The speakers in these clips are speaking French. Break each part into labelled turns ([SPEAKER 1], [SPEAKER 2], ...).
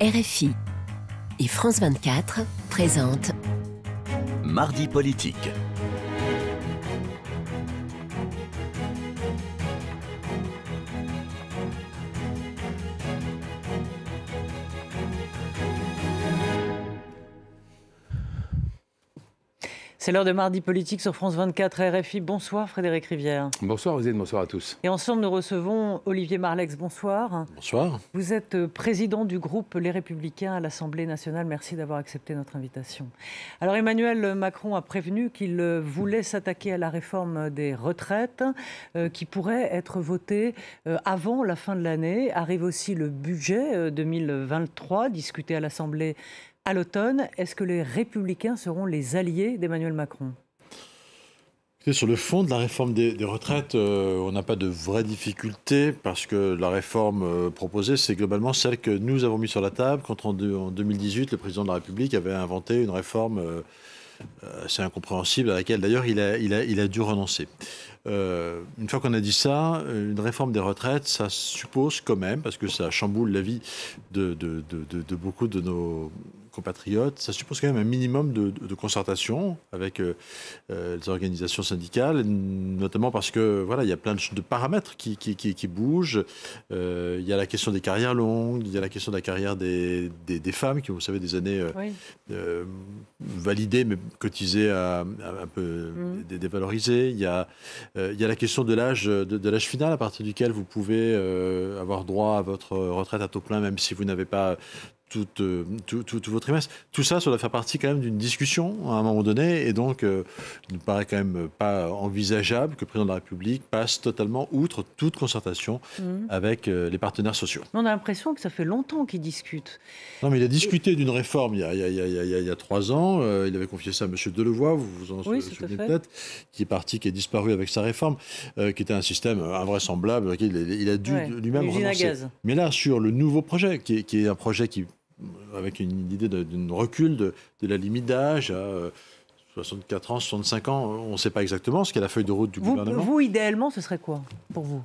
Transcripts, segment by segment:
[SPEAKER 1] RFI et France 24 présentent
[SPEAKER 2] Mardi politique.
[SPEAKER 3] C'est l'heure de mardi politique sur France 24 RFI. Bonsoir Frédéric Rivière.
[SPEAKER 4] Bonsoir Rosine, bonsoir à tous.
[SPEAKER 3] Et ensemble nous recevons Olivier Marlex. Bonsoir.
[SPEAKER 5] Bonsoir.
[SPEAKER 3] Vous êtes euh, président du groupe Les Républicains à l'Assemblée nationale. Merci d'avoir accepté notre invitation. Alors Emmanuel Macron a prévenu qu'il euh, voulait s'attaquer à la réforme des retraites euh, qui pourrait être votée avant la fin de l'année. Arrive aussi le budget 2023 discuté à l'Assemblée à l'automne. Est-ce que les républicains seront les alliés d'Emmanuel Macron?
[SPEAKER 5] Sur le fond de la réforme des, retraites, euh, on n'a pas de vraies difficultés parce que la réforme euh, proposée, c'est globalement celle que nous avons mise sur la table quand en, 2018, le président de la République avait inventé une réforme euh, assez incompréhensible à laquelle d'ailleurs il a, dû renoncer. une fois qu'on a dit ça, une réforme des retraites, ça suppose quand même, parce que ça chamboule la vie de beaucoup de nos compatriotes, ça suppose quand même un minimum de, concertation avec euh, euh, les organisations syndicales, notamment parce que voilà, il y a plein de, paramètres qui, qui, bougent. Euh, il y a la question des carrières longues, il y a la question de la carrière des, des, femmes qui ont, vous savez, des années validées mais cotisées à, un peu mmh. dévalorisées. Il y a, il y a la question de l'âge de, l'âge final à partir duquel vous pouvez avoir droit à votre retraite à taux plein, même si vous n'avez pas tout, euh, tout, tout, tout, votre trimestre. Tout ça, ça doit faire partie quand même d'une discussion à un moment donné. Et donc, euh, il ne paraît quand même pas envisageable que le président de la République passe totalement outre toute concertation mhm. avec euh, les partenaires sociaux.
[SPEAKER 3] On a l'impression que ça fait longtemps qu'il discute.
[SPEAKER 5] Non, mais il a discuté d'une réforme il y, a, il, y a, il, y a, trois ans. il avait confié ça à M. Delevoye, vous vous en souvenez peut-être, qui est parti, qui est disparu avec sa réforme, qui était un système invraisemblable. Il, il a dû lui-même renoncer. Mais là, sur le nouveau projet, qui qui est un projet qui avec une idée d'une recul de, la limite d'âge à 64 euh, ans, 65 ans. On ne sait pas exactement ce qu'est la feuille de route du gouvernement.
[SPEAKER 3] Vous, idéalement, ce serait quoi pour vous?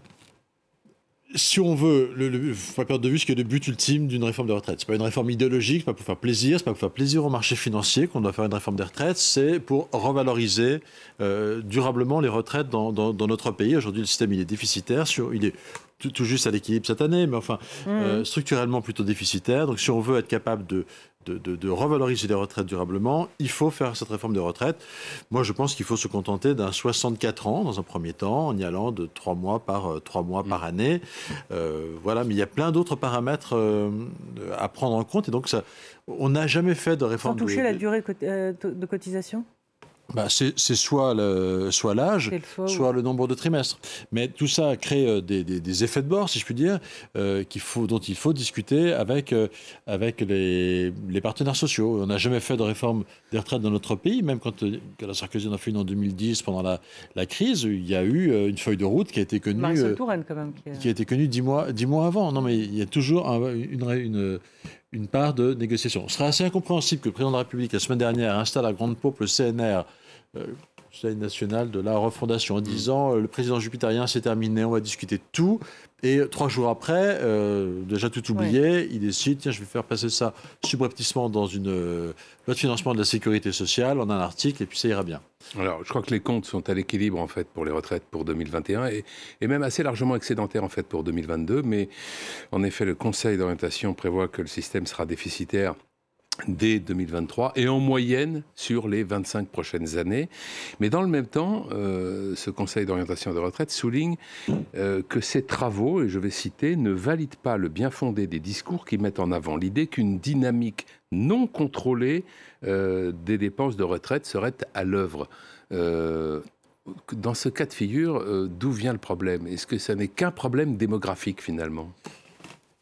[SPEAKER 5] Si on veut, il ne faut pas perdre de vue ce qui est le but ultime d'une réforme des retraites. Ce n'est pas une réforme idéologique, pas pour faire plaisir, ce n'est pas pour faire plaisir au marché financier qu'on doit faire une réforme des retraites, c'est pour revaloriser euh, durablement les retraites dans, notre pays. Aujourd'hui, le système il est déficitaire, sur, il est tout, juste à l'équilibre cette année, mais enfin, mmh. euh, structurellement plutôt déficitaire. Donc si on veut être capable de, de, revaloriser les retraites durablement, il faut faire cette réforme des retraites. Moi, je pense qu'il faut se contenter d'un 64 ans dans un premier temps, en y allant de 3 mois par, 3 euh, mois par année. Euh, voilà, mais il y a plein d'autres paramètres à prendre en compte. Et donc, ça, on n'a jamais fait de réforme.
[SPEAKER 3] Sans toucher la durée de cotisation?
[SPEAKER 5] Bah, c'est soit l'âge, soit, le nombre de trimestres. Mais tout ça crée euh, des, effets de bord, si je puis dire, euh, faut, dont il faut discuter avec, euh, avec les, partenaires sociaux. On n'a jamais fait de réforme des retraites dans notre pays, même quand, la Sarkozy en a fait une en 2010 pendant la, la, crise, il y a eu une feuille de route qui a été connue,
[SPEAKER 3] quand même,
[SPEAKER 5] qui, a été connue dix mois, dix mois avant. Non, mais il y a toujours une, une une part de négociation. Ce serait assez incompréhensible que le président de la République, la semaine dernière, installe à grande pompe le CNR, euh, Conseil national de la refondation, en disant euh, le président jupitérien c'est terminé, on va discuter de tout. Et trois jours après, euh, déjà tout oublié, il décide tiens, je vais faire passer ça subrepticement dans une loi de financement de la sécurité sociale, en un article, et puis ça ira bien.
[SPEAKER 4] Alors, je crois que les comptes sont à l'équilibre en fait pour les retraites pour 2021 et, et, même assez largement excédentaires en fait pour 2022. Mais en effet, le Conseil d'orientation prévoit que le système sera déficitaire dès 2023 et en moyenne sur les 25 prochaines années. Mais dans le même temps, euh, ce Conseil d'orientation de retraite souligne euh, que ces travaux, et je vais citer, ne valident pas le bien fondé des discours qui mettent en avant l'idée qu'une dynamique non contrôlée euh, des dépenses de retraite serait à l'œuvre. dans ce cas de figure, d'où vient le problème? Est-ce que ce n'est qu'un problème démographique finalement?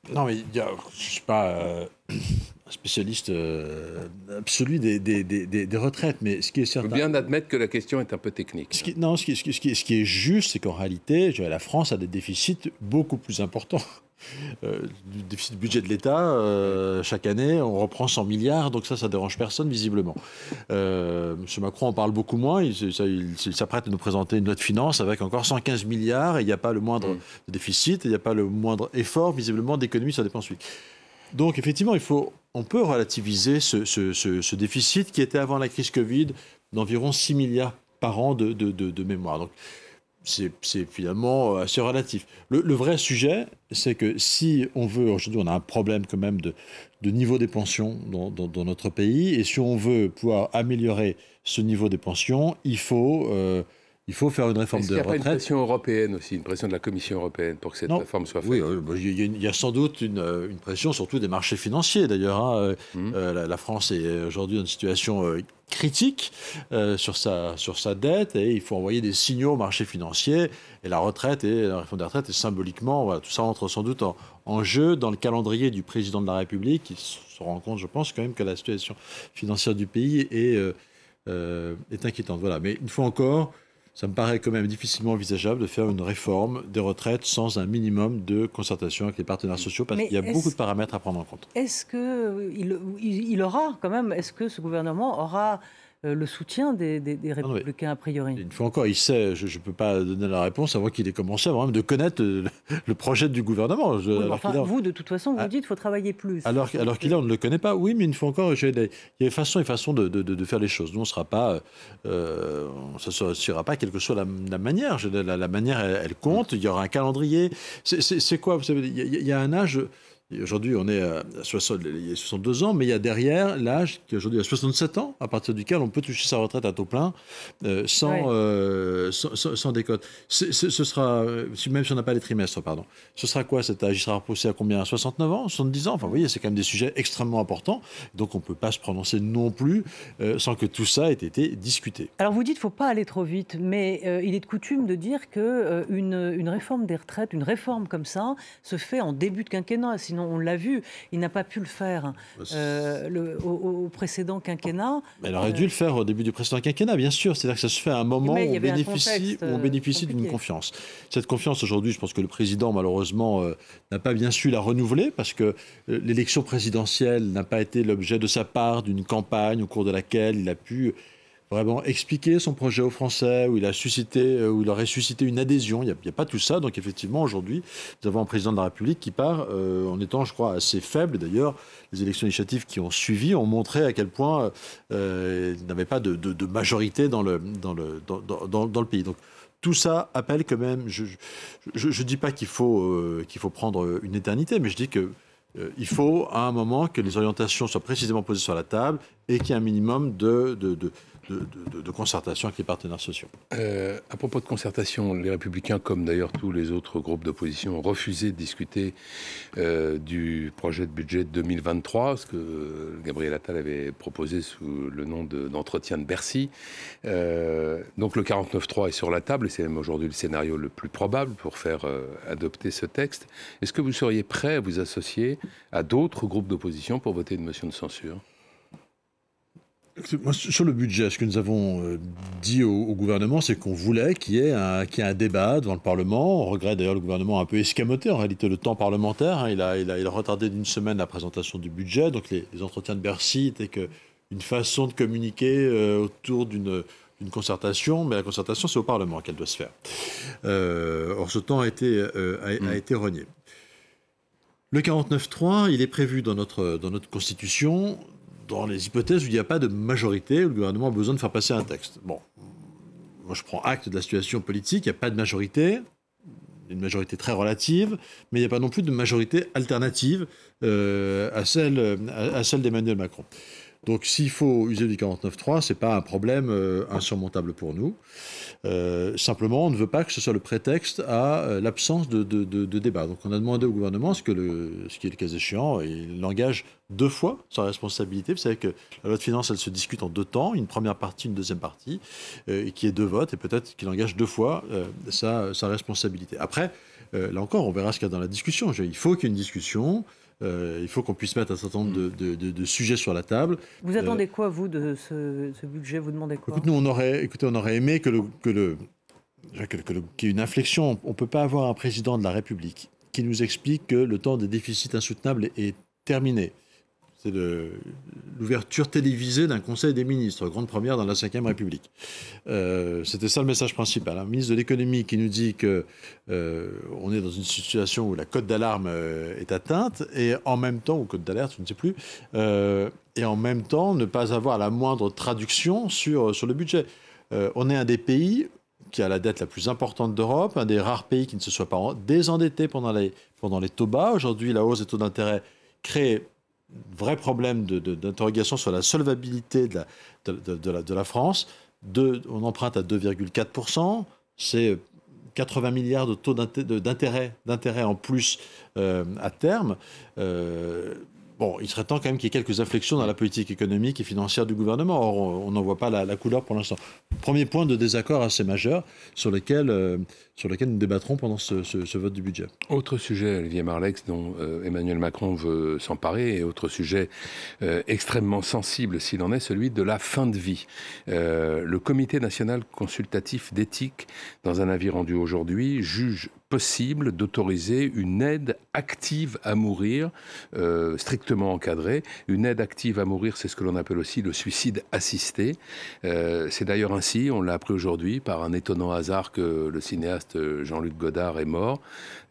[SPEAKER 5] Non, mais je ne suis pas spécialiste euh, absolu des, des, des, retraites. Mais ce qui est certain.
[SPEAKER 4] Je bien admettre que la question est un peu technique.
[SPEAKER 5] Ce qui, non, ce qui, ce, qui, ce qui, est juste, c'est qu'en réalité, la France a des déficits beaucoup plus importants. Euh, du déficit budget de l'État, euh, chaque année, on reprend 100 milliards, donc ça, ça dérange personne, visiblement. Euh, M. Macron en parle beaucoup moins, il, s'apprête à nous présenter une loi de finances avec encore 115 milliards, et il n'y a pas le moindre mm. déficit, il n'y a pas le moindre effort, visiblement, d'économie sur la dépense publique. Donc effectivement, il faut, on peut relativiser ce, déficit qui était avant la crise Covid d'environ 6 milliards par an de, de mémoire. Donc c'est finalement assez relatif. Le, vrai sujet, c'est que si on veut, aujourd'hui on a un problème quand même de, niveau des pensions dans, notre pays, et si on veut pouvoir améliorer ce niveau des pensions, il faut... Euh, il faut faire une réforme de retraite. Il y a
[SPEAKER 4] pas une pression européenne aussi, une pression de la Commission européenne pour que cette réforme soit faite
[SPEAKER 5] Oui, il y, a sans doute une, une, pression, surtout des marchés financiers d'ailleurs. Hein. Hum. Euh, la, France est aujourd'hui dans une situation euh, critique euh, sur, sa, sur sa dette et il faut envoyer des signaux aux marchés financiers. Et la retraite et la réforme des retraites est symboliquement, voilà, tout ça entre sans doute en, en, jeu dans le calendrier du président de la République qui se rend compte, je pense, quand même que la situation financière du pays est, est inquiétante. Voilà. Mais une fois encore, ça me paraît quand même difficilement envisageable de faire une réforme des retraites sans un minimum de concertation avec les partenaires sociaux, parce qu'il y a beaucoup de paramètres à prendre en compte.
[SPEAKER 3] Est-ce qu'il il aura quand même, est-ce que ce gouvernement aura le soutien des, républicains a priori.
[SPEAKER 5] Une fois encore, il sait, je ne peux pas donner la réponse avant qu'il ait commencé à même de connaître le, projet du gouvernement.
[SPEAKER 3] vous, de toute façon, vous ah. dites qu'il faut travailler plus.
[SPEAKER 5] Alors, alors qu'il est, on ne le connaît pas. Oui, mais une fois encore, il y a des façons et façons de, faire les choses. Nous, on ne sera pas, euh, ne sera pas quelle que soit la, manière. La, manière, elle, compte. Il y aura un calendrier. C'est quoi Vous savez, il y a un âge. Aujourd'hui, on est à 62 ans, mais il y a derrière l'âge qui aujourd'hui à 67 ans, à partir duquel on peut toucher sa retraite à taux plein euh, euh, sans, sans, décote. ce sera, même si on n'a pas les trimestres, pardon, ce sera quoi cet âge? Il sera repoussé à combien? 69 ans? 70 ans? Enfin, vous voyez, c'est quand même des sujets extrêmement importants. Donc, on ne peut pas se prononcer non plus euh, sans que tout ça ait été discuté.
[SPEAKER 3] Alors, vous dites qu'il ne faut pas aller trop vite, mais il est de coutume de dire qu'une une réforme des retraites, une réforme comme ça, se fait en début de quinquennat. Sinon, on l'a vu, il n'a pas pu le faire bah, euh, au, précédent quinquennat.
[SPEAKER 5] Mais il aurait dû le faire au début du précédent quinquennat, bien sûr. C'est-à-dire que ça se fait à un moment où on bénéficie, on bénéficie d'une confiance. Cette confiance, aujourd'hui, je pense que le président, malheureusement, euh, n'a pas bien su la renouveler parce que euh, l'élection présidentielle n'a pas été l'objet de sa part d'une campagne au cours de laquelle il a pu vraiment expliquer son projet aux Français, où il a suscité, euh, où il aurait suscité une adhésion. Il n'y a, pas tout ça. Donc effectivement, aujourd'hui, nous avons un président de la République qui part euh, en étant, je crois, assez faible. D'ailleurs, les élections législatives qui ont suivi ont montré à quel point euh, il n'avait pas de, majorité dans le, dans le, dans, dans, le pays. Donc tout ça appelle quand même. Je ne dis pas qu'il faut, qu'il faut prendre une éternité, mais je dis que il faut à un moment que les orientations soient précisément posées sur la table et qu'il y ait un minimum de, de, de, concertation avec les partenaires sociaux.
[SPEAKER 4] Euh, à propos de concertation, les Républicains, comme d'ailleurs tous les autres groupes d'opposition, ont refusé de discuter euh, du projet de budget 2023, ce que Gabriel Attal avait proposé sous le nom d'entretien de, Bercy. Euh, donc le 49.3 est sur la table, et c'est même aujourd'hui le scénario le plus probable pour faire adopter ce texte. Est-ce que vous seriez prêt à vous associer à d'autres groupes d'opposition pour voter une motion de censure?
[SPEAKER 5] Sur le budget, ce que nous avons euh, dit au, gouvernement, c'est qu'on voulait qu'il y, ait un, un débat devant le Parlement. On regrette d'ailleurs le gouvernement a un peu escamoté en réalité le temps parlementaire. Hein. Il, a, il, a, retardé d'une semaine la présentation du budget. Donc les, entretiens de Bercy étaient que une façon de communiquer euh, autour d'une concertation, mais la concertation, c'est au Parlement qu'elle doit se faire. Euh, or, ce temps a été, a, mm. été. Le 49.3, il est prévu dans notre, dans notre Constitution dans les hypothèses où il n'y a pas de majorité, où le gouvernement a besoin de faire passer un texte. Bon, moi je prends acte de la situation politique, il n'y a pas de majorité, une majorité très relative, mais il n'y a pas non plus de majorité alternative euh, à celle, à celle d'Emmanuel Macron. Donc s'il faut user du 49.3, ce n'est pas un problème euh, insurmontable pour nous. Euh, simplement, on ne veut pas que ce soit le prétexte à euh, l'absence de, débat. Donc on a demandé au gouvernement ce, que le, ce qui est le cas échéant, il engage deux fois sa responsabilité. Vous savez que la loi de finances, elle se discute en deux temps, une première partie, une deuxième partie, et qui est deux votes, et peut-être qu'il engage deux fois sa, responsabilité. Après, là encore, on verra ce qu'il y a dans la discussion. Il faut qu'il y ait une discussion. Euh, il faut qu'on puisse mettre un certain nombre de, sujets sur la table.
[SPEAKER 3] Vous attendez quoi, vous, de ce, budget? Vous demandez quoi?
[SPEAKER 5] Nous, on aurait, écoutez, on aurait aimé que le, que le, qu'il y ait une inflexion. On ne peut pas avoir un président de la République qui nous explique que le temps des déficits insoutenables est terminé. C'est l'ouverture télévisée d'un Conseil des ministres, grande première dans la Ve République. Euh, c'était ça le message principal. Un ministre de l'économie qui nous dit que euh, on est dans une situation où la cote d'alarme euh, est atteinte et en même temps, ou cote d'alerte, je ne sais plus, et en même temps ne pas avoir la moindre traduction sur, sur le budget. on est un des pays qui a la dette la plus importante d'Europe, un des rares pays qui ne se soit pas désendetté pendant les, pendant les taux bas. Aujourd'hui, la hausse des taux d'intérêt crée vrai problème d'interrogation sur la solvabilité de la, France. On emprunte à 2,4%, c'est 80 milliards de taux d'intérêt en plus euh, à terme. Euh, Bon, il serait temps quand même qu'il y ait quelques inflexions dans la politique économique et financière du gouvernement. Or, on n'en voit pas la, couleur pour l'instant. Premier point de désaccord assez majeur sur lequel, euh, sur lequel nous débattrons pendant ce, vote du budget.
[SPEAKER 4] Autre sujet, Olivier Marlex, dont euh, Emmanuel Macron veut s'emparer, et autre sujet euh, extrêmement sensible s'il en est, celui de la fin de vie. le Comité national consultatif d'éthique, dans un avis rendu aujourd'hui, juge possible d'autoriser une aide active à mourir, euh, strictement encadrée. Une aide active à mourir, c'est ce que l'on appelle aussi le suicide assisté. Euh, c'est d'ailleurs ainsi, on l'a appris aujourd'hui, par un étonnant hasard que le cinéaste Jean-Luc Godard est mort.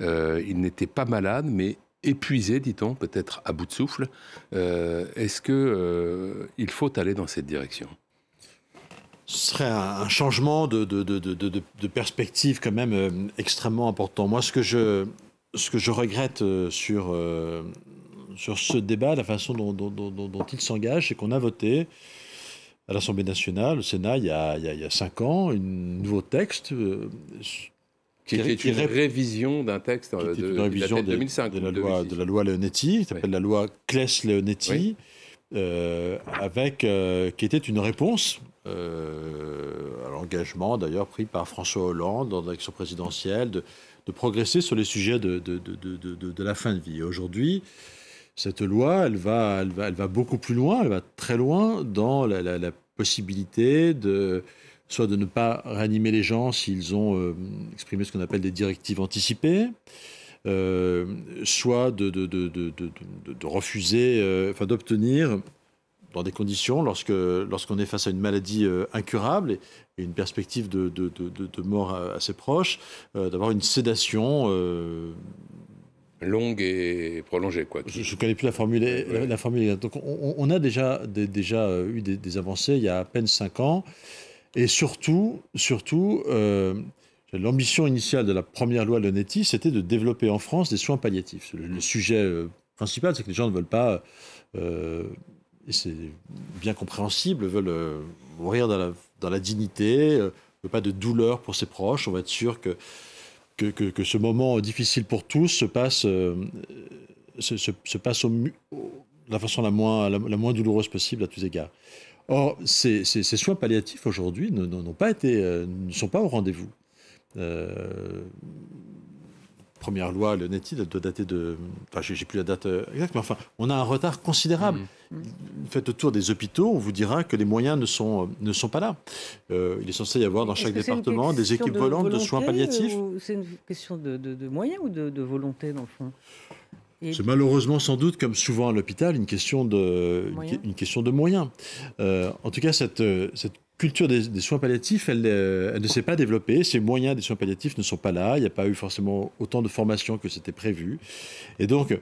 [SPEAKER 4] Euh, il n'était pas malade, mais épuisé, dit-on, peut-être à bout de souffle. Est-ce que il faut aller dans cette direction?
[SPEAKER 5] Ce serait un, changement de, de, perspective quand même euh, extrêmement important. Moi, ce que je, ce que je regrette euh, sur, euh, sur ce débat, la façon dont, dont, il s'engage, c'est qu'on a voté à l'Assemblée nationale, au Sénat, il y a, il y a, cinq ans, un nouveau texte.
[SPEAKER 4] qui, est une révision d'un texte
[SPEAKER 5] de, une révision de, 2005, de, la loi, de la loi Leonetti, qui s'appelle la loi Claes-Leonetti, avec, qui était une réponse euh, à l'engagement d'ailleurs pris par François Hollande dans l'élection présidentielle de, progresser sur les sujets de, la fin de vie. Aujourd'hui, cette loi, elle va, beaucoup plus loin, elle va très loin dans la, possibilité de soit de ne pas réanimer les gens s'ils ont euh, exprimé ce qu'on appelle des directives anticipées, euh, soit de refuser, enfin d'obtenir dans des conditions, lorsque lorsqu'on est face à une maladie euh, incurable et, une perspective de, de, de, mort assez proche, euh, d'avoir une sédation euh,
[SPEAKER 4] longue et prolongée. Quoi,
[SPEAKER 5] Je ne connais plus la formule. La, formule Donc on, a déjà, déjà eu des, avancées il y a à peine cinq ans. Et surtout, surtout l'ambition initiale de la première loi Lenetti, c'était de développer en France des soins palliatifs. Le, sujet principal, c'est que les gens ne veulent pas c'est bien compréhensible, veulent euh, mourir dans la, dans la dignité, euh, pas de douleur pour ses proches. On va être sûr que, que, que, ce moment difficile pour tous se passe, euh, se, se, passe au, de la façon la moins, la, moins douloureuse possible à tous égards. Or, ces, soins palliatifs aujourd'hui n'ont pas été, ne sont pas au rendez-vous première loi, le NETI, elle doit dater de. Enfin, j'ai plus la date euh, exacte, mais enfin, on a un retard considérable. Mmh. Faites le tour des hôpitaux, on vous dira que les moyens ne sont, ne sont pas là. Euh, il est censé y avoir dans chaque département des équipes volantes de soins palliatifs.
[SPEAKER 3] C'est une question de, moyens ou de, volonté, dans le fond?
[SPEAKER 5] C'est malheureusement sans doute, comme souvent à l'hôpital, une question de, une question de moyens. Euh, en tout cas, cette, cette culture des, soins palliatifs, euh, elle, ne s'est pas développée. Ces moyens des soins palliatifs ne sont pas là. Il n'y a pas eu forcément autant de formation que c'était prévu. Et donc,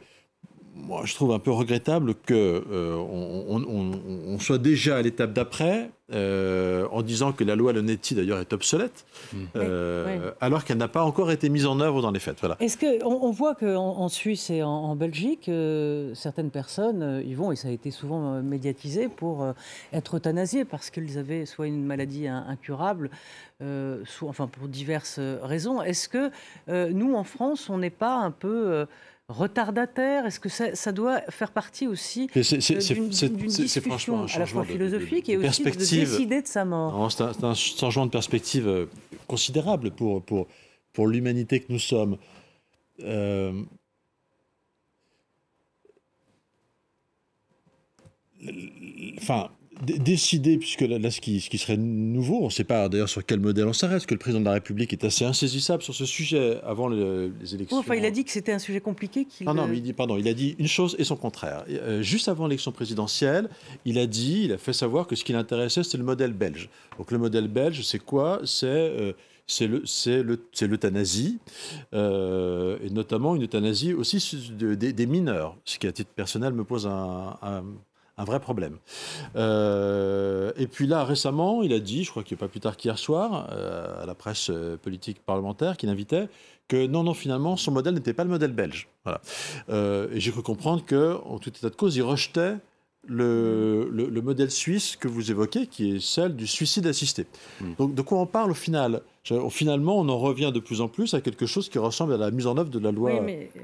[SPEAKER 5] moi, je trouve un peu regrettable qu'on euh, on, soit déjà à l'étape d'après, euh, en disant que la loi Lenetti, d'ailleurs, est obsolète, mmh. euh, alors qu'elle n'a pas encore été mise en œuvre dans les faits. Voilà.
[SPEAKER 3] Est-ce qu'on on voit qu'en Suisse et en, Belgique, certaines personnes y vont, et ça a été souvent médiatisé, pour être euthanasiées parce qu'ils avaient soit une maladie incurable, soit, enfin pour diverses raisons. Est-ce que nous, en France, on n'est pas un peu retardataire Est-ce que ça, doit faire partie aussi d'une discussion à la fois philosophique et aussi de décider de sa mort
[SPEAKER 5] C'est un, changement de perspective euh, considérable pour, pour, pour l'humanité que nous sommes. Euh, enfin, décider, puisque là, ce, qui, ce, qui, serait nouveau, on ne sait pas d'ailleurs sur quel modèle on s'arrête, que le président de la République est assez insaisissable sur ce sujet avant les élections.
[SPEAKER 3] enfin, il a dit que c'était un sujet compliqué.
[SPEAKER 5] Non, non, mais il dit, pardon, il a dit une chose et son contraire. Euh, juste avant l'élection présidentielle, il a dit, il a fait savoir que ce qui l'intéressait, c'était le modèle belge. Donc le modèle belge, c'est quoi? C'est euh, c'est l'euthanasie, euh, et notamment une euthanasie aussi des mineurs, ce qui à titre personnel me pose un, un vrai problème. Euh, et puis là, récemment, il a dit, je crois qu'il a pas plus tard qu'hier soir, euh, à la presse euh, politique parlementaire qu'il invitait, que non, non, finalement, son modèle n'était pas le modèle belge. Voilà. et j'ai cru comprendre qu'en tout état de cause, il rejetait le, le, modèle suisse que vous évoquez, qui est celle du suicide assisté. Hmm. Donc de quoi on parle au final? Finalement, on en revient de plus en plus à quelque chose qui ressemble à la mise en œuvre de la loi,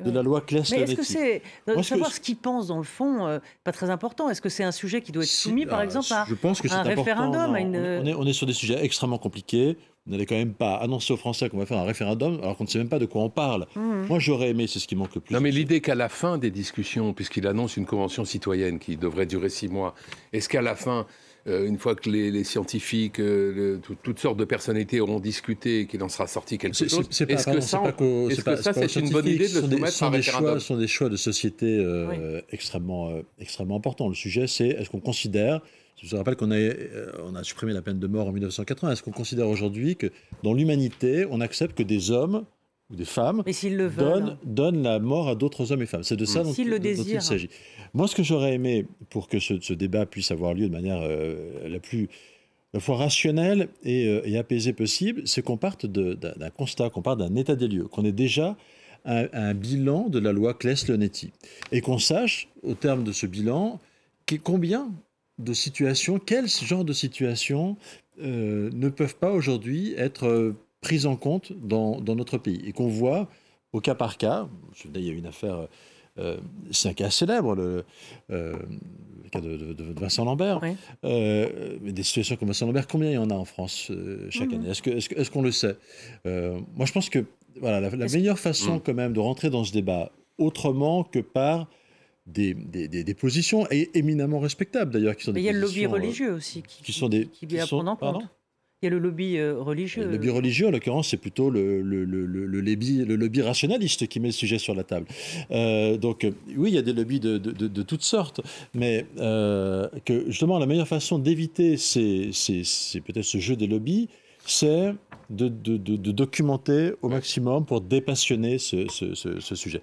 [SPEAKER 5] de la loi Mais
[SPEAKER 3] est-ce que c'est savoir ce qu'il pense dans le fond, euh, pas très important Est-ce que c'est un sujet qui doit être soumis, par exemple, à, je pense que un référendum
[SPEAKER 5] une... on, est, on, est, sur des sujets extrêmement compliqués. Vous n'allez quand même pas annoncer aux Français qu'on va faire un référendum alors qu'on ne sait même pas de quoi on parle. Mmh. Moi, j'aurais aimé, c'est ce qui manque le plus.
[SPEAKER 4] Non, mais l'idée qu'à la fin des discussions, puisqu'il annonce une convention citoyenne qui devrait durer six mois, est-ce qu'à la fin, euh, une fois que les, scientifiques, euh, toutes sortes de personnalités auront discuté et qu'il en sera sorti quelque chose,
[SPEAKER 5] est-ce que, ça, c'est une bonne idée de le soumettre à un référendum Ce sont des choix de société euh, extrêmement, extrêmement importants. Le sujet, c'est est-ce qu'on considère je vous rappelle qu'on a, on a supprimé la peine de mort en 1980. Est-ce qu'on considère aujourd'hui que dans l'humanité, on accepte que des hommes ou des femmes
[SPEAKER 3] le
[SPEAKER 5] donnent, donnent, la mort à d'autres hommes et femmes? C'est de ça dont, dont il s'agit. Moi, ce que j'aurais aimé pour que ce, débat puisse avoir lieu de manière euh, la plus la fois rationnelle et, euh, apaisée possible, c'est qu'on parte d'un constat, qu'on parte d'un état des lieux, qu'on ait déjà un, bilan de la loi Claes-Leonetti et qu'on sache, au terme de ce bilan, combien de situations, quel genre de situations euh, ne peuvent pas aujourd'hui être prises en compte dans, dans notre pays et qu'on voit au cas par cas. Il y a une affaire euh, c'est un cas célèbre, le, euh, cas de, Vincent Lambert. Euh, des situations comme Vincent Lambert, combien il y en a en France chaque mhm. année? Est-ce qu'on le sait? Moi, je pense que voilà, la, meilleure façon, mhm. quand même, de rentrer dans ce débat autrement que par des, des, positions éminemment respectables, d'ailleurs.
[SPEAKER 3] Mais il y a le lobby religieux aussi qui, qui, sont des, qui, qui sont, en compte. Il y a le lobby euh, religieux.
[SPEAKER 5] Le lobby religieux, en l'occurrence, c'est plutôt le, le, le, le, lobby, le lobby rationaliste qui met le sujet sur la table. Euh, donc, oui, il y a des lobbies de, de, de, toutes sortes, mais euh, que justement, la meilleure façon d'éviter c'est peut-être ce jeu des lobbies, c'est de, documenter au maximum pour dépassionner ce, ce, ce, sujet.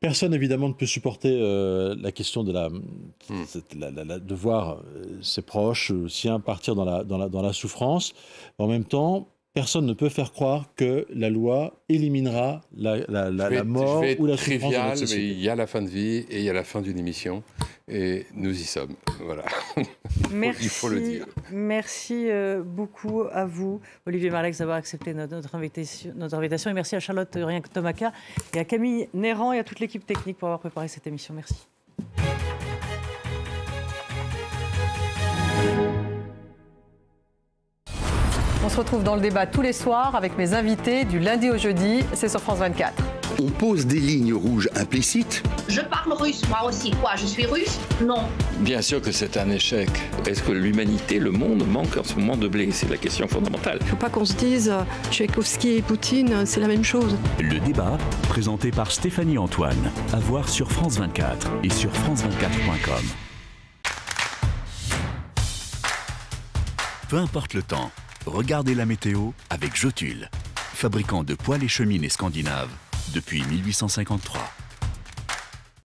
[SPEAKER 5] Personne, évidemment, ne peut supporter euh, la question de, la, hmm. de voir euh, ses proches, siens partir dans la, dans, la, dans la souffrance. En même temps, personne ne peut faire croire que la loi éliminera la, la, la, mort ou la
[SPEAKER 4] trivial, souffrance. mais il y a la fin de vie et il y a la fin d'une émission. Et nous y sommes. Voilà.
[SPEAKER 3] Merci, il faut le dire. Merci euh, beaucoup à vous, Olivier Marlex, d'avoir accepté notre, invitation, notre invitation. Et merci à Charlotte Rien Tomaca et à Camille Néran et à toute l'équipe technique pour avoir préparé cette émission. Merci.
[SPEAKER 6] On se retrouve dans le débat tous les soirs avec mes invités du lundi au jeudi. C'est sur France 24.
[SPEAKER 2] On pose des lignes rouges implicites.
[SPEAKER 7] Je parle russe, moi aussi. Quoi, je suis russe? Non.
[SPEAKER 8] Bien sûr que c'est un échec. Est-ce que l'humanité, le monde, manque en ce moment de blé? C'est la question fondamentale.
[SPEAKER 9] Il ne faut pas qu'on se dise euh, Tchaïkovski et Poutine, c'est la même chose.
[SPEAKER 10] Le débat, présenté par Stéphanie Antoine, à voir sur France 24 et sur France24.com. Peu importe le temps, regardez la météo avec Jotule, fabricant de poêles et cheminées scandinaves depuis 1853.